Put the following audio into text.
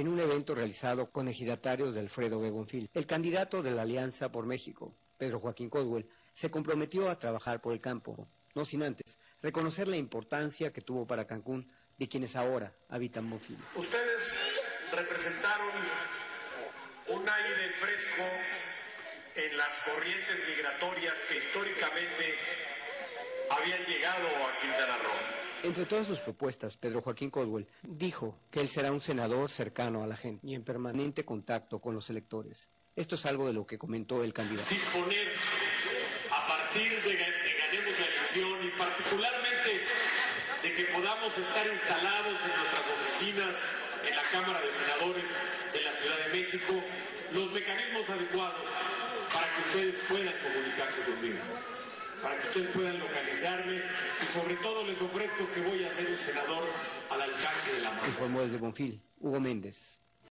en un evento realizado con ejidatarios de Alfredo Begonfil. El candidato de la Alianza por México, Pedro Joaquín Codwell, se comprometió a trabajar por el campo, no sin antes reconocer la importancia que tuvo para Cancún de quienes ahora habitan Bonfil. Ustedes representaron un aire fresco en las corrientes migratorias que históricamente habían llegado a Quintana. Entre todas sus propuestas, Pedro Joaquín Codwell dijo que él será un senador cercano a la gente y en permanente contacto con los electores. Esto es algo de lo que comentó el candidato. Disponer a partir de que ganemos la elección y particularmente de que podamos estar instalados en nuestras oficinas en la Cámara de Senadores de la Ciudad de México los mecanismos adecuados para que ustedes puedan comunicarse conmigo para que ustedes puedan localizarme y sobre todo les ofrezco que voy a ser un senador al alcance de la mano. Informó desde Bonfil, Hugo Méndez,